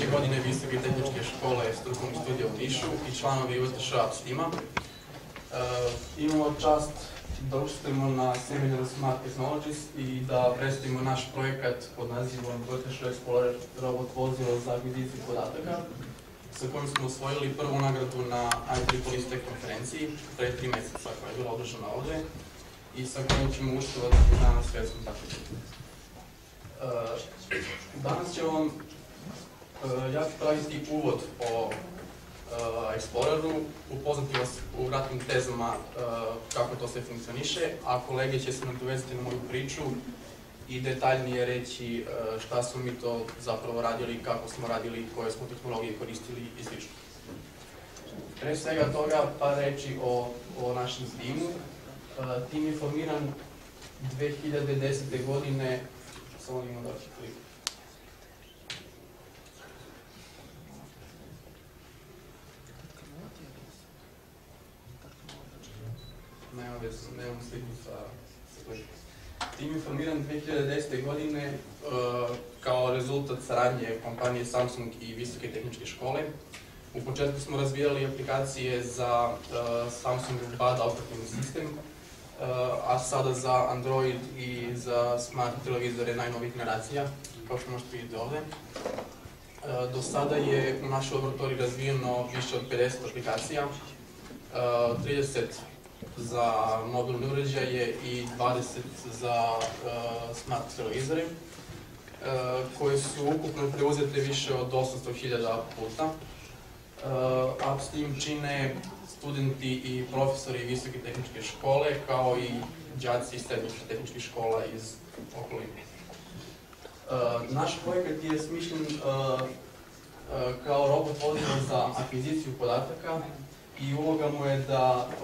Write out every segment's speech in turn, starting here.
treće godine Visoke tehničke škole strukovnog studija u Nišu i članovi USDŠ tima. Imamo čast da učestvujemo na seminaru Smart Technologies i da predstavimo naš projekat pod nazivom Vertical Explorer robot vozilo za akviziciju podataka sa kojim smo osvojili prvu nagradu na IEEE Tech konferenciji pre tri meseca koja je bila održana ovde i sa kojim ćemo učestvovati na svetskom takmičenju. Danas ću vam, ja ću praviti uvod o Exploreru, upoznati vas u vratnim tezama kako to sve funkcioniše, a kolege će se nadovezati na moju priču i detaljnije reći šta smo mi to zapravo radili, kako smo radili, koje smo tehnologije koristili i sl. Pre svega toga, pa reći o, o našem timu. Tim je formiran 2010. godine, samo da imamo da Nema veze, nemam sliku sa, sa. Tim je formiran 2010. godine uh, kao rezultat saradnje kompanije Samsung i Visoke tehničke škole. U početku smo razvijali aplikacije za uh, Samsung BAD operativni sistem, uh, a sada za Android i za smart televizore najnovih generacija, kao što možete vidjeti ovde. Do sada je u našoj laboratoriji razvijeno više od 50 aplikacija, 30 za mobilne uređaje i 20 za uh, smart televizore, uh, koje su ukupno preuzete više od 800.000 puta. Uh, a s tim čine studenti i profesori visoke tehničke škole, kao i džaci iz srednjih tehničkih škola iz okoline. Uh, naš projekat je smišljen uh, uh, kao robot vozilo za akviziciju podataka i uloga mu je da e,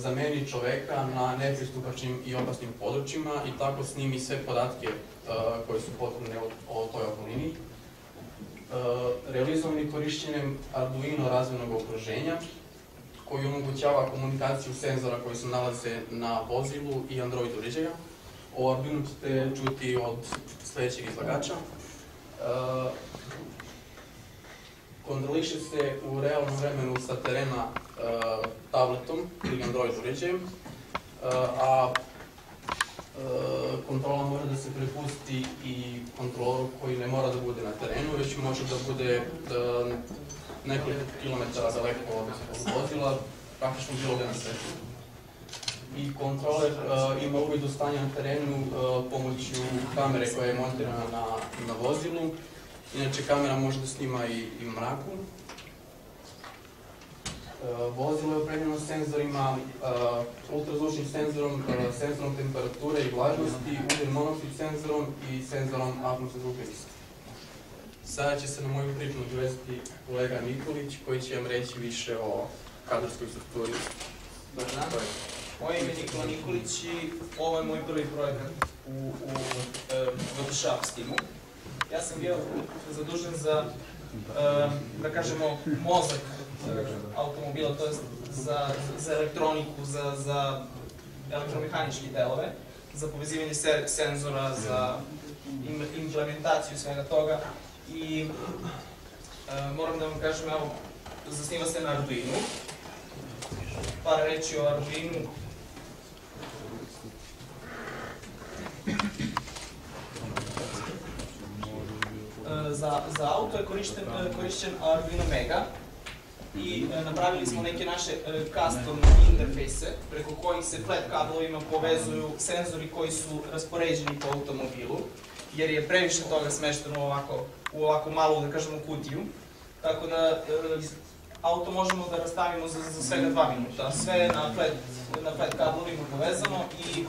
zameni čoveka na nepristupačnim i opasnim područjima i tako snimi sve podatke e, koje su potrebne o, o toj okolini. E, korišćenjem Arduino razvojnog okruženja, koji omogućava komunikaciju senzora koji se nalaze na vozilu i Android uređaja. O Arduino ćete čuti od sledećeg izlagača. E, kontroliše se u realnom vremenu sa terena tabletom ili Android uređajem, uh, a uh, kontrola mora da se prepusti i kontroloru koji ne mora da bude na terenu, već može da bude uh, nekoliko kilometara daleko od, vozila, praktično bilo gde na svetu. I kontroler uh, ima uvid u stanje na terenu uh, pomoću kamere koja je montirana na, na vozilu, Inače, kamera može da snima i, i u mraku. E, vozilo je opremljeno senzorima, e, ultrazvučnim senzorom, e, senzorom temperature i vlažnosti, ugljen monoksid senzorom i senzorom atmosfere zvuka isto. Sada će se na moju priču nadvezati kolega Nikolić, koji će vam reći više o kadrovskoj strukturi. Dobar dan. Moje ime je Nikola Nikolić i ovo je moj prvi projekat u, u timu. Ja sam bio zadužen za, da kažemo, mozak automobila, to je za, za elektroniku, za, za elektromehaničke delove, za povezivanje se, senzora, za implementaciju svega toga i moram da vam kažem, evo, zasniva se na Arduino. Par reći o Arduino. za, za auto je korišten, korišćen Arduino Mega i e, napravili smo neke naše e, custom interfejse preko kojih se flat kablovima povezuju senzori koji su raspoređeni po automobilu, jer je previše toga smešteno ovako, u ovako malu, da kažemo, kutiju. Tako da e, auto možemo da rastavimo za, za svega dva minuta. Sve je na flat, na flat kablovima povezano i e,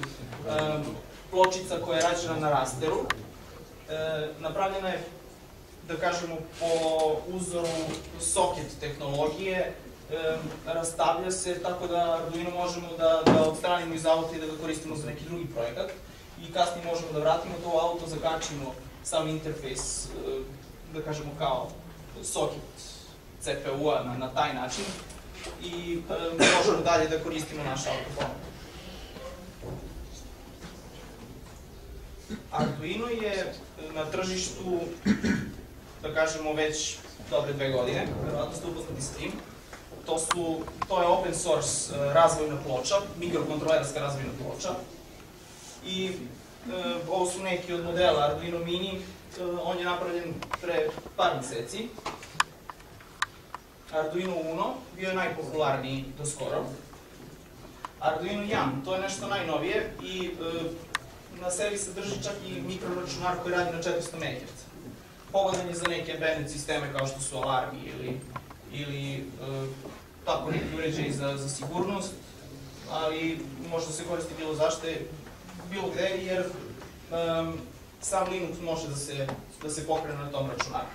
pločica koja je rađena na rasteru. E, napravljena je da kažemo, po uzoru socket tehnologije, rastavlja se tako da Arduino možemo da, da odstranimo iz auta i da ga koristimo za neki drugi projekat i kasnije možemo da vratimo to auto, zakačimo sam interfejs, da kažemo kao socket CPU-a na, na taj način i možemo dalje da koristimo naš auto ponovno. Arduino je na tržištu da kažemo, već dobre dve godine, verovatno ste upoznati s tim. To, su, to je open source e, razvojna ploča, mikrokontrolerska razvojna ploča. I e, ovo su neki od modela Arduino Mini, e, on je napravljen pre par meseci. Arduino Uno bio je najpopularniji do skoro. Arduino Jam, to je nešto najnovije i e, na sebi sadrži čak i mikroračunar koji radi na 400 MHz. Pogodan je za neke embedded sisteme kao što su alarmi ili, ili e, tako neki uređaji za, za sigurnost, ali može da se koristi bilo zašte, bilo gde, jer um, sam Linux može da se, da se pokrene na tom računaru.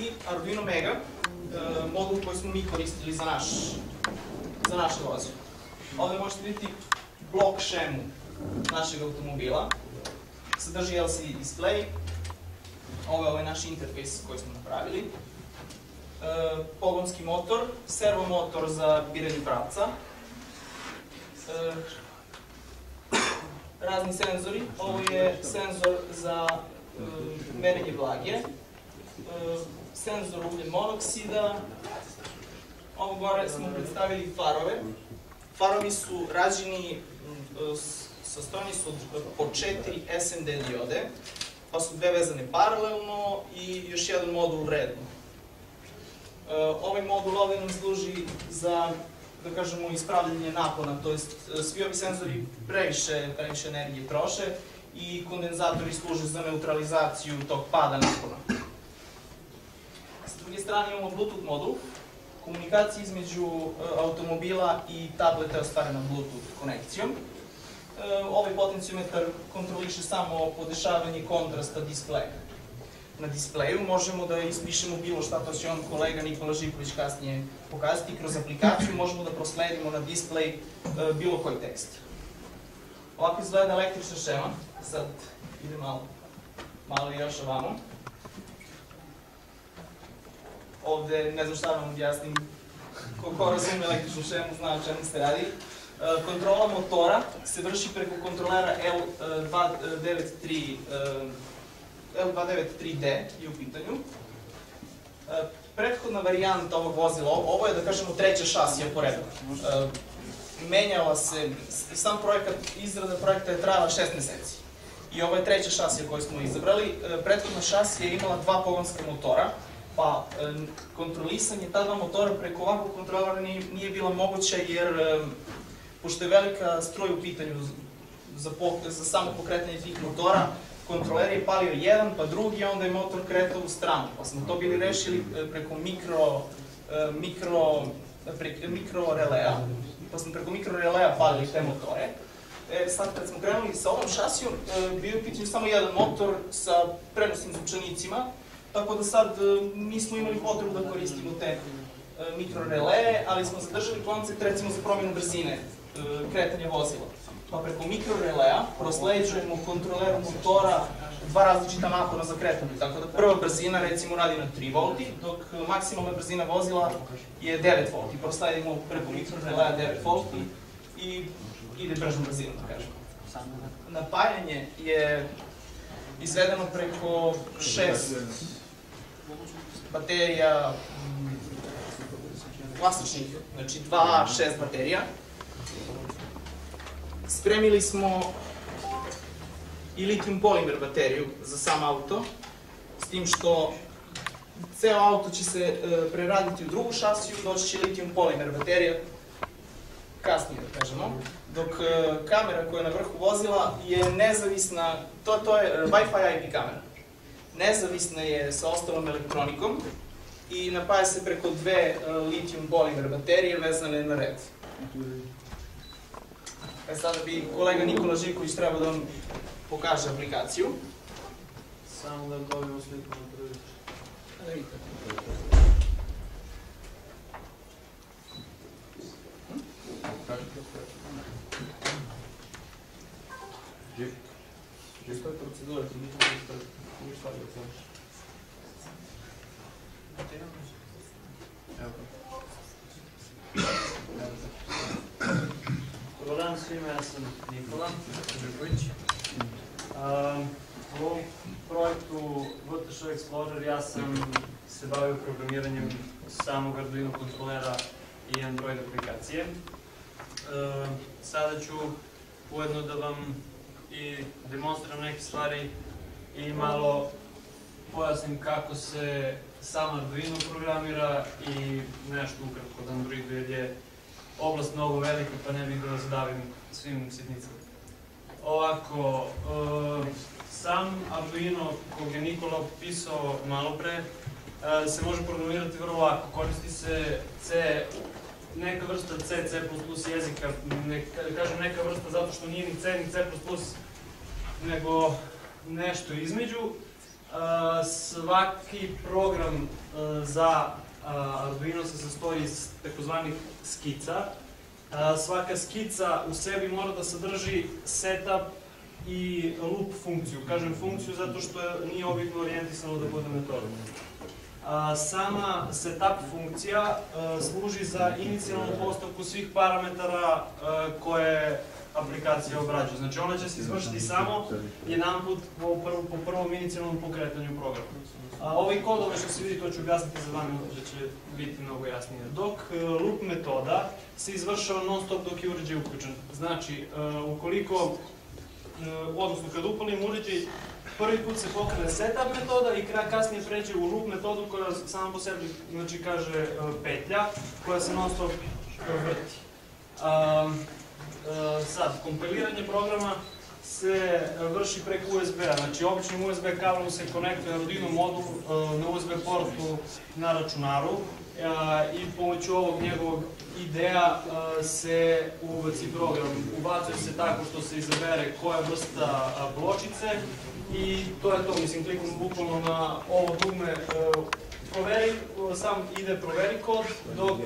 I Arduino Mega, uh, modul koji smo mi koristili za naš, za naše vozilo. Ovde možete vidjeti blok šemu našeg automobila. Sadrži LCD display. Ovo je ovaj naš interfejs koji smo napravili. E, pogonski motor, servo motor za biranje pravca. E, razni senzori. Ovo je senzor za e, merenje vlage. E, senzor ugljen monoksida. Ovo gore smo predstavili farove. Farovi su rađeni, sastojeni su od po četiri SMD diode, pa su dve vezane paralelno i još jedan modul redno. Ovaj modul ovde nam služi za, da kažemo, ispravljanje napona, to jest svi ovi senzori previše, previše energije troše i kondenzatori služe za neutralizaciju tog pada napona. S druge strane imamo Bluetooth modul, komunikacija između e, automobila i tableta je ostvarena Bluetooth konekcijom. E, ovaj potencijometar kontroliše samo podešavanje kontrasta displeja. Na displeju možemo da ispišemo bilo šta, to će on kolega Nikola Živković kasnije pokazati. Kroz aplikaciju možemo da prosledimo na displej e, bilo koji tekst. Ovako izgleda električna šema. Sad ide malo, malo još ovamo ovde, ne znam šta vam objasnim, ko, razume električnu šemu zna o čemu se radi. E, kontrola motora se vrši preko kontrolera L293 e, L293D je u pitanju. E, prethodna varijanta ovog vozila, ovo je da kažemo treća šasija po redu. Menjala se, sam projekat, izrada projekta je trajala šest meseci. I ovo je treća šasija koju smo izabrali. Prethodna šasija je imala dva pogonska motora, Pa, kontrolisanje ta dva motora preko ovakvog kontrolera nije, nije bila moguća jer, pošto je velika stroj u pitanju za, za samo pokretanje tih motora, kontroler je palio jedan, pa drugi, onda je motor kretao u stranu. Pa smo to bili rešili e, preko mikro, e, mikro, pre, mikro relea. Pa smo preko mikro relea palili te motore. E, sad kad smo krenuli sa ovom šasijom, e, bio je pitanju samo jedan motor sa prenosnim zvučanicima, Tako da sad nismo imali potrebu da koristimo te e, mikrorele, ali smo zadržali koncept recimo za promjenu brzine e, kretanja vozila. Pa preko mikrorelea prosleđujemo kontroleru motora dva različita napona za kretanje. Tako da prva brzina recimo radi na 3 V, dok maksimalna brzina vozila je 9 V. Prosledimo preko mikrorelea 9 V i ide bržom brzinom, da kažemo. Napajanje je izvedeno preko šest baterija klasičnih, znači 2A6 baterija. Spremili smo i litijum polimer bateriju za sam auto, s tim što ceo auto će se e, preraditi u drugu šasiju, doći će litijum polimer baterija kasnije, da kažemo, dok e, kamera koja je na vrhu vozila je nezavisna, to, to je e, Wi-Fi IP kamera nezavisna je sa ostalom elektronikom i napaja se preko dve litijum polimer baterije vezane na red. E sada bi kolega Nikola Živković trebao da vam pokaže aplikaciju. Samo da dobijemo sliku na prvi. Da vidite. Čisto je procedura, ti nismo ništa ne znaš. Dobar dan svima, ja sam Nikola Žrković. Um, U ovom projektu VTŠ Explorer ja sam se bavio programiranjem samog Arduino kontrolera i Android aplikacije. E, sada ću ujedno da vam i demonstriram neke stvari i malo pojasnim kako se sam Arduino programira i nešto ukratko od Androidu jer je oblast mnogo velika pa ne bih da vas davim svim sitnicama. Ovako, e, sam Arduino kog je Nikola opisao malo pre e, se može programirati vrlo lako. Koristi se C, neka vrsta C, C++ jezika, ne, da kažem neka vrsta zato što nije ni C ni C++, nego nešto između. Uh, svaki program za Arduino se sastoji iz takozvanih skica. Svaka skica u sebi mora da sadrži setup i loop funkciju. Kažem funkciju zato što nije objektno orijentisano da bude metoda. Sama setup funkcija služi za inicijalnu postavku svih parametara koje aplikacija obrađuje. Znači ona će se izvršiti samo jedan put po, po prvom inicijalnom pokretanju programa. A, ovi kodove što se vidi, to ću objasniti za dva minuta, da će biti mnogo jasnije. Dok uh, loop metoda se izvršava non stop dok je uređaj uključen. Znači, uh, ukoliko, uh, odnosno kad upalim uređaj, prvi put se pokrene setup metoda i kasnije pređe u loop metodu koja sama po sebi znači, kaže petlja, koja se non stop vrti. E, sad, kompiliranje programa se vrši preko USB-a, znači običnim USB kablom se konektuje Arduino modul e, na USB portu na računaru e, i pomoću ovog njegovog IDEA se ubaci program. Ubacuje se tako što se izabere koja vrsta pločice i to je to, mislim, kliknom bukvalno na ovo dugme proveri, sam ide proveri kod, dok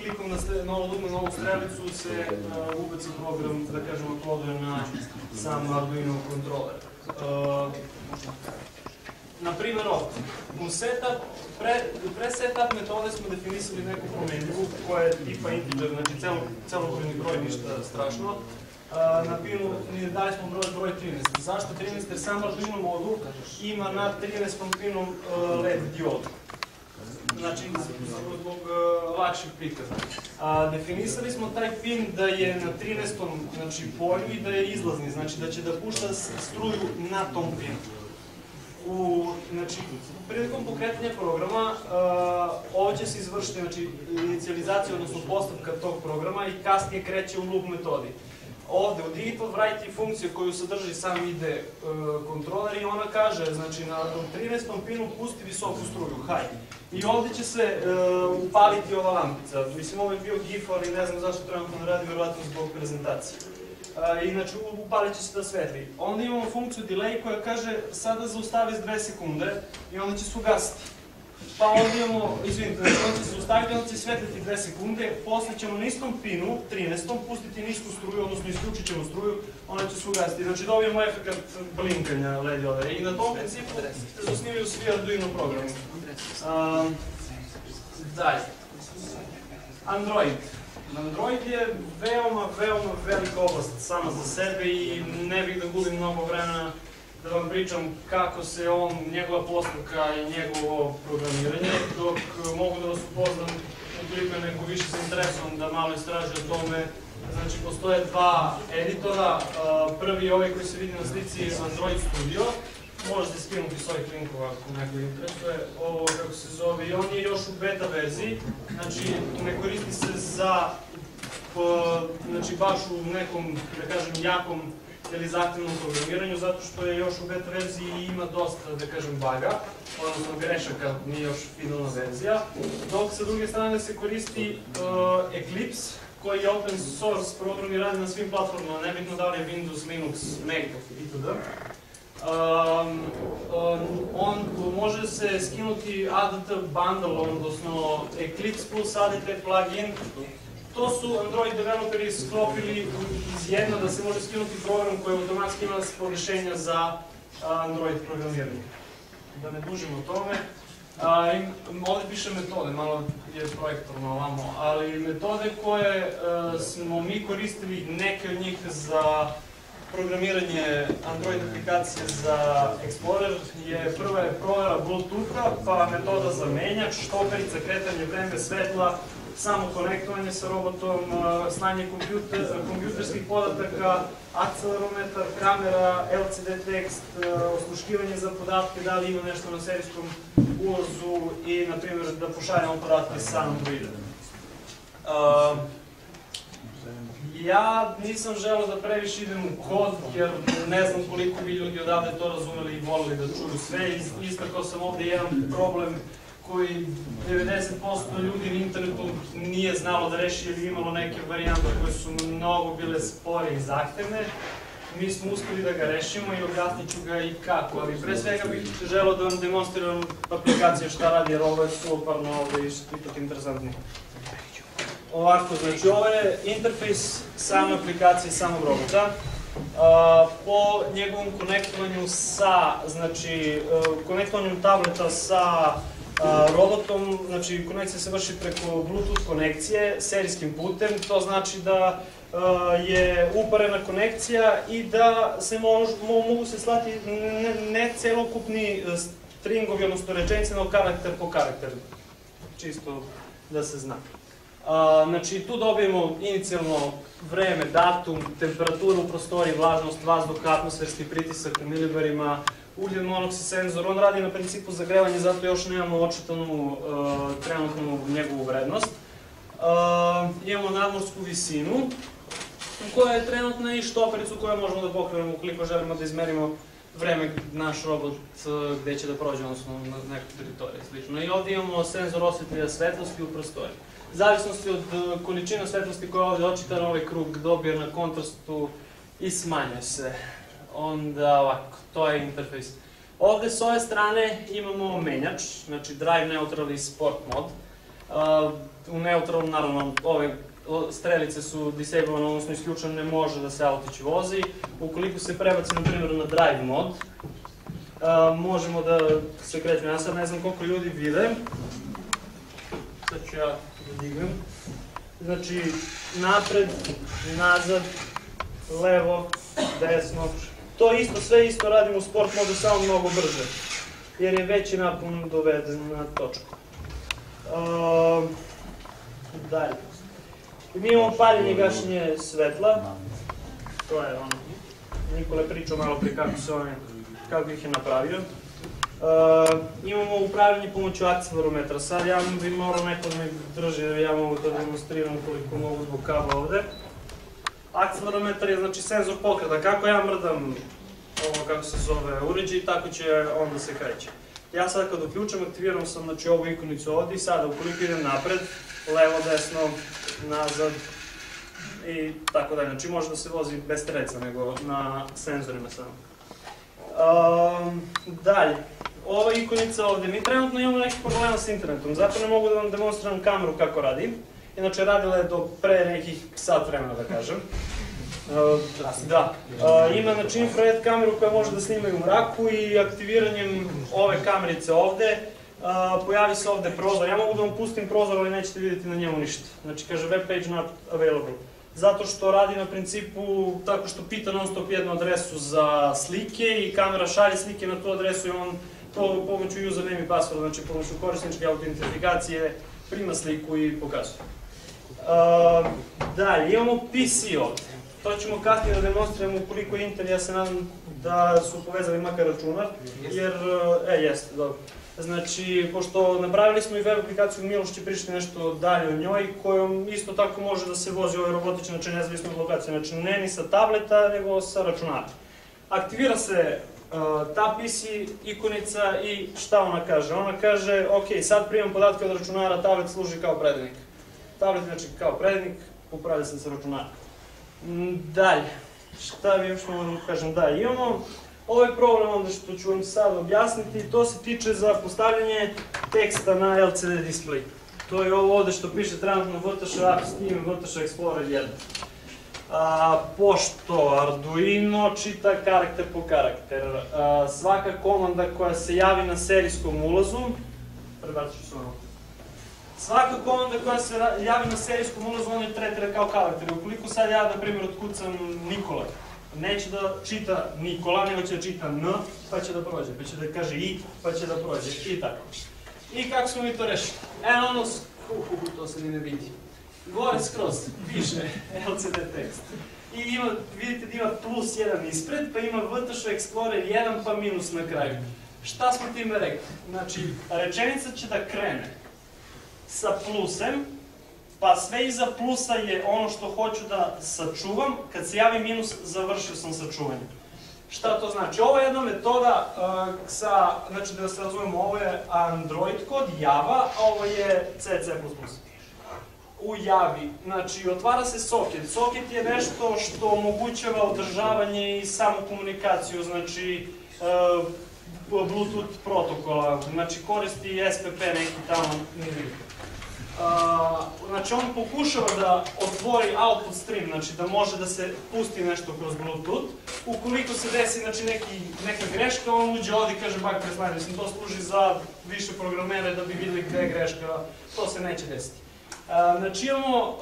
klikom na, na ovo dugme, na ovu strelicu se uh, program, da kažemo, koduje na sam Arduino kontroler. Uh, na primjer ovdje, u setup, pre, pre setup metode smo definisali neku promenljivu koja je tipa integer, znači celo, celobrojni broj, ništa strašno. Uh, na pinu dali smo broj, broj 13. Zašto 13? Jer sam Arduino modul ima na 13. pinom uh, LED diodu znači zbog uh, lakšeg prikaza. A, definisali smo taj pin da je na 13. Znači, polju i da je izlazni, znači da će da pušta struju na tom pinu. U, znači, prilikom pokretanja programa, uh, ovo će se izvršiti, znači, inicializacija, odnosno postavka tog programa i kasnije kreće u loop metodi. Ovde, u digital write funkcija koju sadrži sam ide uh, kontroler i ona kaže, znači, na 13. pinu pusti visoku struju, hajde. I ovde će se uh, upaliti ova lampica. Mislim, ovo je bio GIF, ali ne znam zašto trenutno ne radi, verovatno zbog prezentacije. Uh, inače, upalit će se da svetli. Onda imamo funkciju delay koja kaže sada zaustavi s 2 sekunde i onda će se ugasiti. Pa onda imamo, izvinite, znači on će se zaustaviti, onda će svetliti 2 sekunde, posle ćemo na istom pinu, 13. pustiti nisku struju, odnosno isključit ćemo struju, onda će se ugasiti. Znači dobijemo efekt blinkanja LED ove. I na tom principu se zasnivaju svi Arduino programi. Um, dalje. Android. Android je veoma, veoma velika oblast sama za sebe i ne bih da gubim mnogo vremena da vam pričam kako se on, njegova postavka i njegovo programiranje, dok mogu da vas upoznam ukoliko je neko više zainteresovan da malo istraži o tome. Znači, postoje dva editora. Prvi je ovaj koji se vidi na slici Android Studio, možete skinuti s ovih linkova ako neko interesuje, ovo kako se zove, i on je još u beta verziji, znači ne koristi se za, znači baš u nekom, da kažem, jakom ili zahtevnom programiranju, zato što je još u beta verziji i ima dosta, da kažem, baga, odnosno grešaka, nije još finalna verzija, dok sa druge strane se koristi uh, Eclipse, koji je open source program i radi na svim platformama, nebitno da li je Windows, Linux, Mac itd. Um, um, on može se skinuti ADT bundle, odnosno Eclipse plus ADT plugin. To su Android developeri sklopili iz jedna da se može skinuti program koji automatski ima rešenja za Android programiranje. Da ne dužimo o tome. A, ovde piše metode, malo je projektorno ovamo, ali metode koje a, smo mi koristili, neke od njih za programiranje Android aplikacije za Explorer je prva je provera Bluetootha, pa metoda za menjač, štoperica, kretanje vreme, svetla, samo konektovanje sa robotom, slanje kompjuter, kompjuterskih podataka, akcelerometar, kamera, LCD tekst, osluškivanje za podatke, da li ima nešto na serijskom ulazu i, na primjer, da pošaljamo podatke sa Androida. Ja nisam želeo da previše idem u kod, jer ne znam koliko bi ljudi odavde to razumeli i volili da čuju sve. Istakao sam ovde jedan problem koji 90% ljudi na internetu nije znalo da reši ili imalo neke varijante koje su mnogo bile spore i zahtevne. Mi smo uspeli da ga rešimo i objasnit ću ga i kako, ali pre svega bih želeo da vam demonstriram aplikacije šta radi, jer ovo je suparno ovde i ipak interesantno. Ovako, znači ovo je interfejs same aplikacije samog robota. Uh, po njegovom konektovanju sa, znači, uh, konektovanjem tableta sa uh, robotom, znači konekcija se vrši preko Bluetooth konekcije, serijskim putem, to znači da je uparena konekcija i da se mogu se slati ne, celokupni stringovi, odnosno rečenice, no karakter po karakter. Čisto da se zna. A, znači, tu dobijemo inicijalno vreme, datum, temperaturu u prostoriji, vlažnost vazduha, atmosferski pritisak u milibarima, ugljen monoksid senzor, on radi na principu zagrevanja, zato još nemamo očitanu uh, trenutnu njegovu vrednost. Uh, imamo nadmorsku visinu, koja je trenutna i štopericu koju možemo da pokrenemo ukoliko želimo da izmerimo vreme naš robot gde će da prođe, odnosno na neku teritoriju slično. I ovde imamo senzor osvetljenja svetlosti u prostoriji zavisnosti od e, količine svetlosti koja je ovde očitana, ovaj krug dobije na kontrastu i smanjuje se. Onda ovako, to je interfejs. Ovde s ove strane imamo menjač, znači drive neutral i sport mod. Uh, u neutralnom, naravno, ove strelice su disablovane, odnosno isključene, ne može da se autić vozi. Ukoliko se prebaci, na primjer, na drive mod, uh, možemo da se krećemo. Ja sad ne znam koliko ljudi vide. Sad ću ja da dignem. Znači, napred, nazad, levo, desno. To isto, sve isto radimo u sport modu, samo mnogo brže. Jer je veći napon doveden na točku. Uh, dalje. Mi imamo paljenje i gašenje svetla. To je ono. Nikola je pričao malo pre kako se one, kako ih je napravio. Uh, imamo upravljanje pomoću akcelerometra. Sad ja bi morao neko da drži, ja mogu da demonstriram koliko mogu zbog kabla ovde. Akcelerometar je znači senzor pokreta. Kako ja mrdam ovo kako se zove uređaj, tako će on da se kreće. Ja sad kad uključam, aktiviram sam znači ovu ikonicu ovde i sada ukoliko idem napred, levo, desno, nazad i tako dalje. Znači može da se vozi bez treca nego na senzorima samo. Um, dalje, ova ikonica ovde, mi trenutno imamo neki problema sa internetom, zato ne mogu da vam demonstriram kameru kako radi. Inače, radila je do pre nekih sat vremena, da kažem. Uh, da. Uh, ima znači infrared kameru koja može da snima i u mraku i aktiviranjem ove kamerice ovde uh, pojavi se ovde prozor. Ja mogu da vam pustim prozor, ali nećete vidjeti na njemu ništa. Znači kaže web page not available zato što radi na principu tako što pita non stop jednu adresu za slike i kamera šalje slike na tu adresu i on to pomoću username i password, znači pomoću korisničke autentifikacije prima sliku i pokazuje. Uh, dalje, imamo PC ovde. To ćemo kasnije da demonstriramo ukoliko je Intel, ja se nadam da su povezali makar računar, jer, e, jeste, dobro. Znači, pošto napravili smo i web aplikaciju, Miloš će pričati nešto dalje o njoj, kojom isto tako može da se vozi ovaj robotić, znači nezavisno od lokacije, znači ne ni sa tableta, nego sa računara. Aktivira se uh, ta PC ikonica i šta ona kaže? Ona kaže, ok, sad primam podatke od računara, tablet služi kao prednik. Tablet znači kao prednik, upravlja se sa računara. Mm, dalje, šta bi još mogu da kažem? Da, imamo Ovaj problem onda što ću vam sad objasniti, to se tiče za postavljanje teksta na LCD display. To je ovo ovde što piše trenutno VTŠ App Steam VTŠ Explorer 1. A, pošto Arduino čita karakter po karakter, a, svaka komanda koja se javi na serijskom ulazu, prebacit ću se ono, Svaka komanda koja se javi na serijskom ulazu, ona je tretira kao karakter. Ukoliko sad ja, na primjer, otkucam Nikola, neće da čita Nikola, nego će da čita N, pa će da prođe, pa će da kaže I, pa će da prođe, i tako. I kako smo mi to rešili? Eno ono, hu, hu, to se ni ne vidi. Gore skroz piše LCD tekst. I ima, vidite da ima plus 1 ispred, pa ima VTŠ Explorer 1 pa minus na kraju. Šta smo time rekli? Znači, rečenica će da krene sa plusem, pa sve iza plusa je ono što hoću da sačuvam, kad se javi minus, završio sam sačuvanje. Šta to znači? Ovo je jedna metoda uh, sa, znači da se razumemo, ovo je Android kod Java, a ovo je CC++. U Javi, znači otvara se soket. Soket je nešto što omogućava održavanje i samu komunikaciju, znači uh, Bluetooth protokola, znači koristi SPP neki tamo, nije znači on pokušava da otvori output stream, znači da može da se pusti nešto kroz Bluetooth. Ukoliko se desi znači, neki, neka greška, on uđe ovdje i kaže bug preslanje. Mislim, to služi za više programere da bi videli gde je greška, to se neće desiti. Znači imamo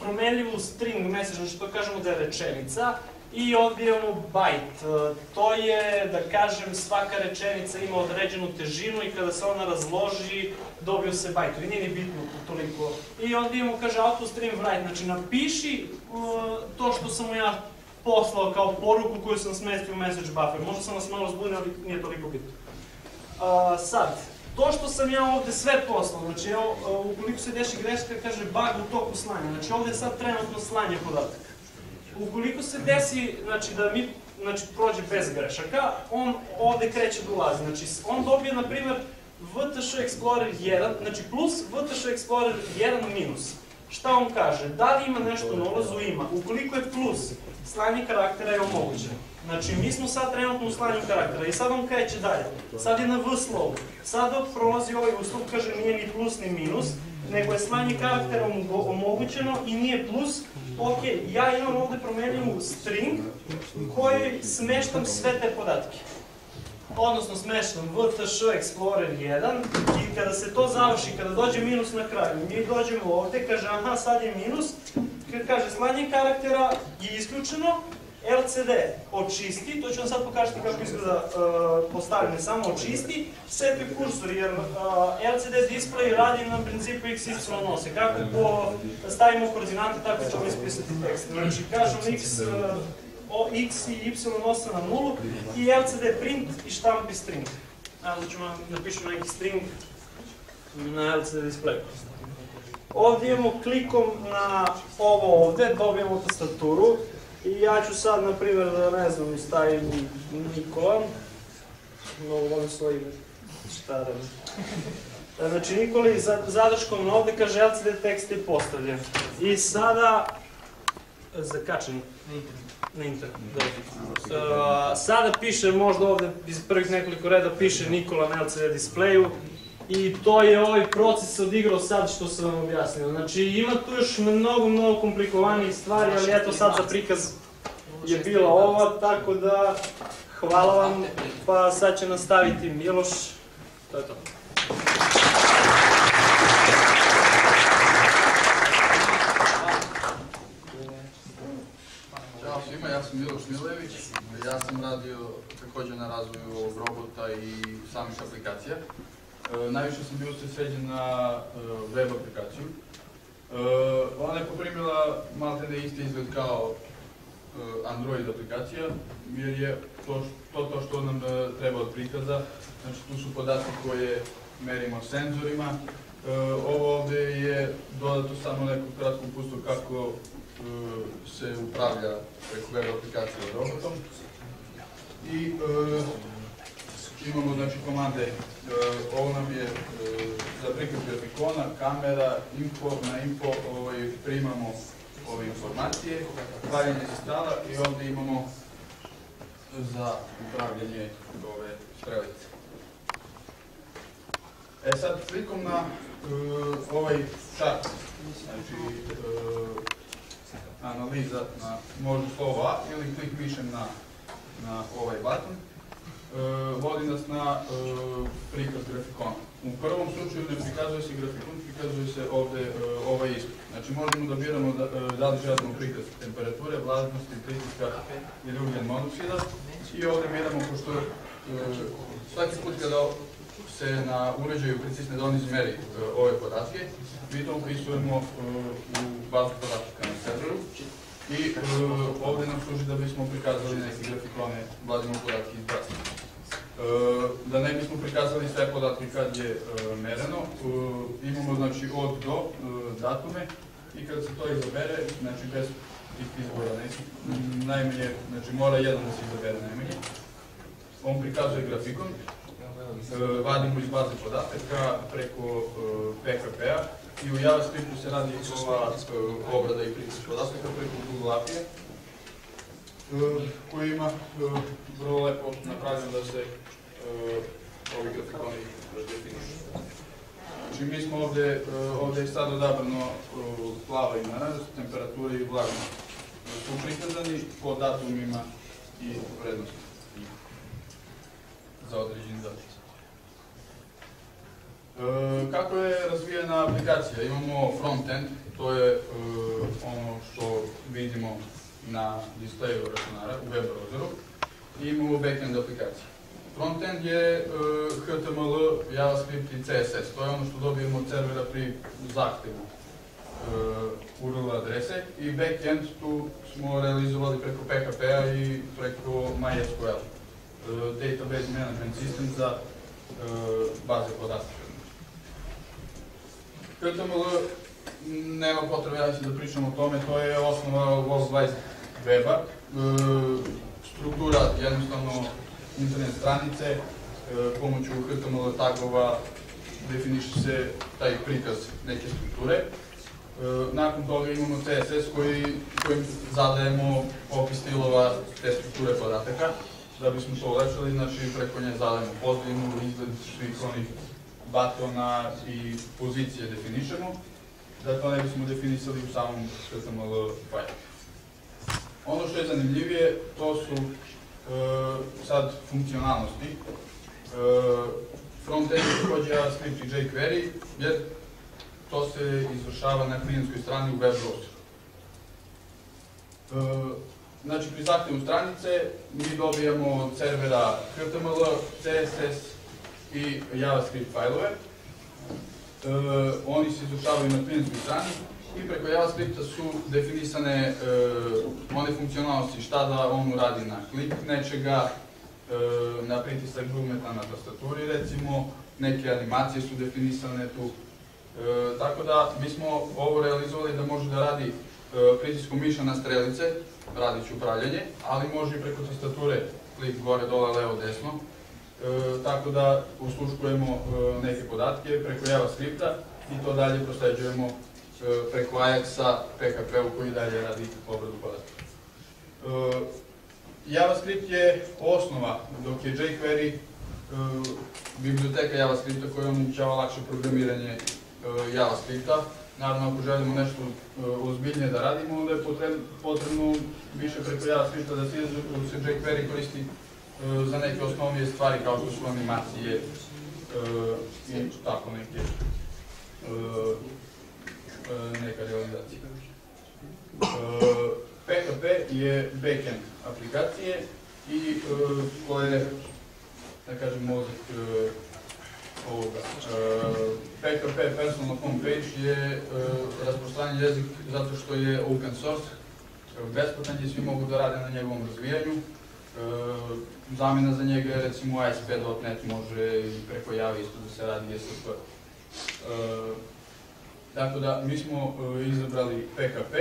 promenljivu string message, znači to kažemo da je rečenica, i ovdje imamo byte. E, To je, da kažem, svaka rečenica ima određenu težinu i kada se ona razloži, dobio se byte. I nije ni bitno toliko. I onda imamo, kaže, auto stream write. Znači, napiši uh, to što sam ja poslao kao poruku koju sam smestio u message buffer. Možda sam vas malo zbunio, ali nije toliko bitno. Uh, sad, to što sam ja ovde sve poslao, znači evo, uh, ukoliko se deši greška, kaže bug u toku slanja. Znači ovde sad trenutno slanje podataka. Ukoliko se desi, znači da mi znači, prođe bez grešaka, on ovde kreće da ulazi. Znači, on dobije, na primer, VTŠ Explorer 1, znači plus VTŠ Explorer 1 minus. Šta on kaže? Da li ima nešto na ulazu? Ima. Ukoliko je plus, slanje karaktera je omogućeno. Znači, mi smo sad trenutno u slanju karaktera i sad on kreće dalje. Sad je na V slovu. Sad dok prolazi ovaj uslov, kaže nije ni plus ni minus, nego je slanje karaktera omogu- omogućeno i nije plus. Ok, ja imam ovde promenljivu string koji smeštam sve te podatke. Odnosno smeštam VTŠ Explorer 1 i kada se to završi, kada dođe minus na kraju, mi dođemo ovde, kaže aha sad je minus, Ka- kaže slanje karaktera je isključeno, LCD očisti, to ću vam sad pokazati kako izgleda uh, postavljanje, samo očisti, sete kursor, jer uh, LCD display radi na principu x, y, ose. Kako po, stavimo koordinate, tako ćemo ispisati tekst. Znači, kažemo x, o, x i y nose na nulu i LCD print i štampi string. Evo da ćemo napišemo neki string na LCD display. Ovdje imamo klikom na ovo ovde, dobijemo tastaturu i ja ću sad, na primjer, da ne znam, stavim Nikola. Mnogo volim svoje ime. Šta da ne. Znači, Nikola za- zadrškom ovde kaže LCD tekst je postavljen. I sada, zakačen Na internet. na internet. Uh, sada piše, možda ovde iz prvih nekoliko reda piše Nikola na LCD displeju i to je ovaj proces odigrao sad što sam vam objasnio. Znači ima tu još mnogo, mnogo komplikovanijih stvari, ali eto sad za prikaz je bila ova, tako da hvala vam, pa sad će nastaviti Miloš. To je to. Ćao svima, ja sam Miloš Milević. Ja sam radio takođe na razvoju ovog robota i samih aplikacija. E, najviše sam bio usredsređen na e, web aplikaciju. E, ona je poprimila malte ne isti izgled kao Android aplikacija, jer je to, to, to što nam treba od prikaza. Znači tu su podatke koje merimo senzorima. Ovo ovde je dodato samo neku kratku pustu kako se upravlja preko web aplikacije robotom. I imamo znači komande, ovo nam je e, za prikaz grafikona, kamera, info, na info ovaj, primamo ove informacije, valjanje sredstava i ovde imamo za upravljanje ove strelice. E sad, klikom na e, ovaj čart, znači analiza na možda slovo A ili klik mišem na, na ovaj button, vodi nas na e, prikaz grafikona. U prvom slučaju ne prikazuje se grafikon, prikazuje se ovde e, ovaj ispit. Znači možemo da biramo da, da li želimo prikaz temperature, vlažnosti, pritiska ili ugljen monoksida i ovdje biramo pošto svaki put kada se na uređaju pricisne da on izmeri e, ove podatke, mi to upisujemo u bazu podataka na serveru i e, ovdje nam služi da bismo prikazali neke grafikone, vladimo podatke iz baze. E, da ne bismo prikazali sve podatke kad je e, mereno, e, imamo znači od do datume i kad se to izabere, znači bez tih izbora najmanje, znači mora jedan da se izabere najmanje. On prikazuje grafikon, vadimo iz baze podataka preko PHP-a i u JavaScriptu se radi ova obrada i prikaz podataka preko Google API-a koji ima vrlo lepo napravljeno da se ovi grafikoni definišu. Znači mi smo ovde, e, ovde je sad odabrano e, plava i naraz, temperatura i vlažnost su prikazani po datumima i vrednosti za određeni datum. E, kako je razvijena aplikacija? Imamo front-end, to je e, ono što vidimo na displeju računara u web browseru i imamo backend aplikacije. Frontend je e, HTML, JavaScript i CSS. To je ono što dobijemo od servera pri zahtevu e, URL adrese i backend tu smo realizovali preko PHP-a i preko MySQL. E, Database Management System za baze podataka. HTML nema potrebe ja da pričam o tome, to je osnova World Wide Weba. Struktura jednostavno internet stranice, e, pomoću HTML tagova definiše se taj prikaz neke strukture. E, nakon toga imamo CSS koji, kojim zadajemo opis stilova te strukture podataka. Da bismo to ulepšali, znači preko nje zadajemo pozadinu, izgled svih onih batona i pozicije definišemo, da to ne bismo definisali u samom HTML fajlu. Ono što je zanimljivije, to su sad funkcionalnosti. E, Front-end je takođe JavaScript i jQuery, jer to se izvršava na klijentskoj strani u web browseru. E, znači, pri zahtevu stranice mi dobijamo od servera HTML, CSS i JavaScript fajlove. E, oni se izvršavaju na klijentskoj strani i preko JavaScripta su definisane e, one funkcionalnosti šta da on uradi na klik nečega, e, na pritisak dugmeta na tastaturi recimo, neke animacije su definisane tu. E, tako da mi smo ovo realizovali da može da radi e, pritiskom miša na strelice, radit upravljanje, ali može i preko tastature, klik gore, dole, levo, desno. E, tako da usluškujemo e, neke podatke preko JavaScripta i to dalje prosleđujemo preko Ajaxa, PHP-u koji dalje radi obradu podataka. E, JavaScript je osnova, dok je jQuery e, biblioteka JavaScripta koja omogućava lakše programiranje e, JavaScripta. Naravno, ako želimo nešto e, ozbiljnije da radimo, onda je potrebno, više preko JavaScripta da se, jQuery koristi e, za neke osnovnije stvari kao što su animacije e, i tako neke e, e, neka realizacija. E, PHP je backend aplikacije i e, koje, da kažem, mozak e, ovoga. E, PHP personal homepage je e, rasprostranjen jezik zato što je open source, e, besplatan je, svi mogu da rade na njegovom razvijanju. E, zamjena za njega je recimo ASP.NET može i preko Java isto da se radi SSP. E, tako da mi smo e, izabrali PHP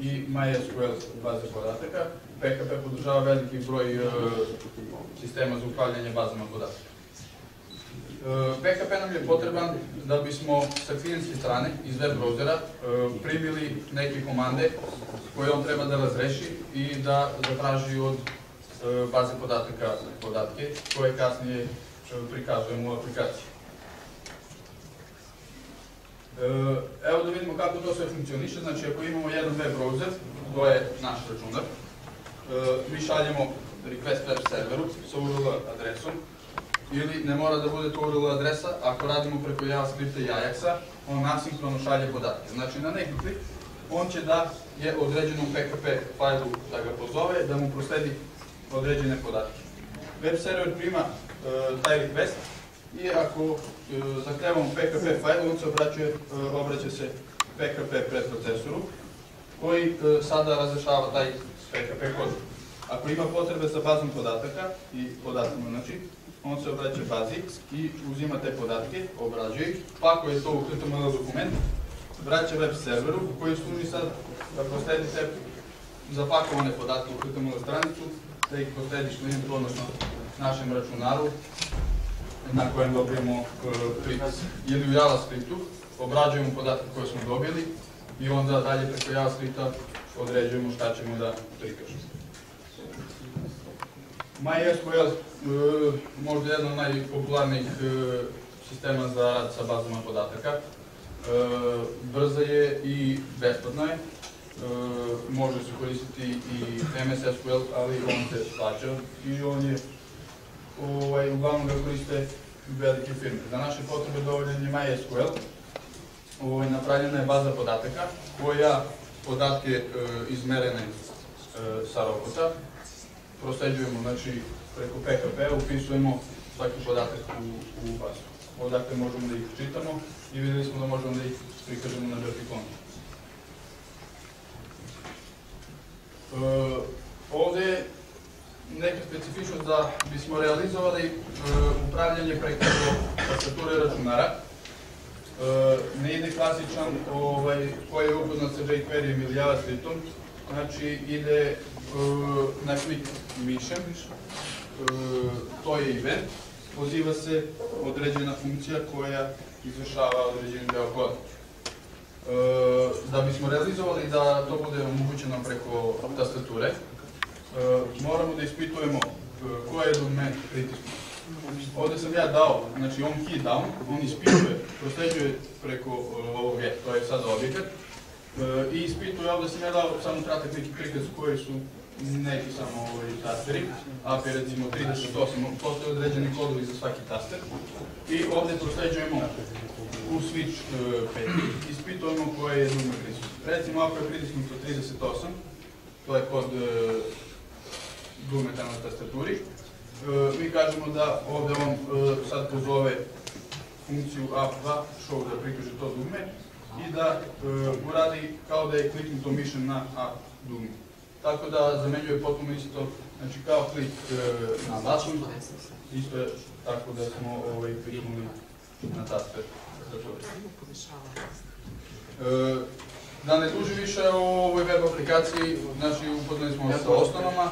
i MySQL baze podataka. PHP podržava veliki broj e, sistema za upravljanje bazama podataka. E, PHP nam je potreban da bismo sa klijentske strane iz web browsera e, primili neke komande koje on treba da razreši i da zatraži od e, baze podataka podatke koje kasnije e, prikazujemo u aplikaciji. E, Evo da vidimo kako to sve funkcioniše. Znači, ako imamo jedan web browser, to je naš računar, e, mi šaljemo request web serveru sa URL adresom ili ne mora da bude to URL adresa, ako radimo preko JavaScripta i Ajaxa, on nasinkrono šalje podatke. Znači na neki klik on će da je određenom PHP fajlu da ga pozove, da mu prosledi određene podatke. Web server prima e, taj request i ako e, zahtevamo PHP fajl, on se obraća se PHP predprocesoru koji e, sada razrešava taj PHP kod. Ako ima potrebe za bazom podataka i podatama, znači, on se obraća bazi i uzima te podatke, obrađuje ih, pa ako je to u HTML dokument, vraća web serveru koji služi sad da prosledi te zapakovane podatke u HTML stranicu, da ih proslediš klijentu, odnosno našem računaru na kojem dobijemo e, prikaz. Ili u JavaScriptu obrađujemo podatke koje smo dobili i onda dalje preko JavaScripta određujemo šta ćemo da prikažemo. MySQL e, možda jedan od najpopularnijih e, sistema za rad sa bazama podataka. Brza je i besplatna je. Može se koristiti i MS SQL, ali on se plaća i on je ovaj, uglavnom ga koriste velike firme. Za naše potrebe dovoljan je MySQL. Ovaj, napravljena je baza podataka koja podatke e, izmerene e, sa robota prosleđujemo znači, preko PHP, upisujemo svaki podatak u, u bazu. Odakle možemo da ih čitamo i videli smo da možemo da ih prikažemo na grafikonu. E, ovde neka specifičnost da bismo realizovali e, upravljanje preko tastature računara. E, ne ide klasičan ovaj, koji je upoznat sa jQuery ili JavaScriptom, znači ide e, na klik mišem, to je event, poziva se određena funkcija koja izvršava određeni deo koda. Da bismo realizovali da to bude omogućeno preko tastature, moramo da ispitujemo e, koje je dugme pritisnuto. Ovde sam ja dao, znači on key down, on ispituje, prosleđuje preko e, ovog get, to je sada objekat, i ispituje, ovde sam ja dao samo kratak neki prikaz koji su neki samo ovaj tasteri, AP recimo 38, postoje određeni kodovi za svaki taster, i ovde prosleđujemo u switch e, peti, ispitujemo koje je dugme prisutno. Recimo ako je pritisnuto 38, to je kod dugmeta na tastaturi, E, mi kažemo da ovde on e, sad pozove funkciju up2 show da prikaže to dugme i da e, uradi kao da je kliknuto mišem na A dugme. Tako da zamenjuje potpuno isto, znači kao klik na button, isto je tako da smo ovaj, kliknuli na taster. E, da ne duži više o ovoj web aplikaciji, znači upoznali smo sa osnovama,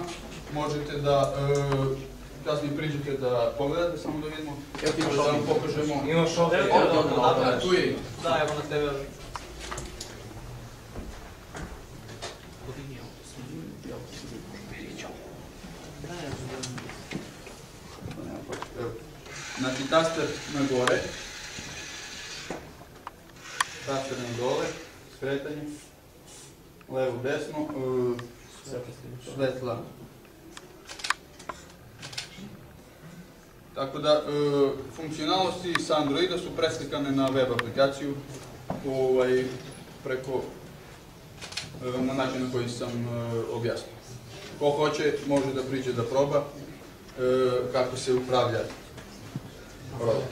možete da e, kasnije priđete da pogledate, samo da vidimo, da vam pokažemo. Imaš ovdje, Evo, evo, dobro, dobro, dobro. A, tu je, Da, evo na tebe. evo. Znači, taster na gore, taster na dole, skretanje, levo, desno, e, svetla. Tako da, e, funkcionalnosti sa Androida su preslikane na web aplikaciju ovaj, preko e, na način na koji sam e, objasnio. Ko hoće, može da priđe da proba e, kako se upravlja robot.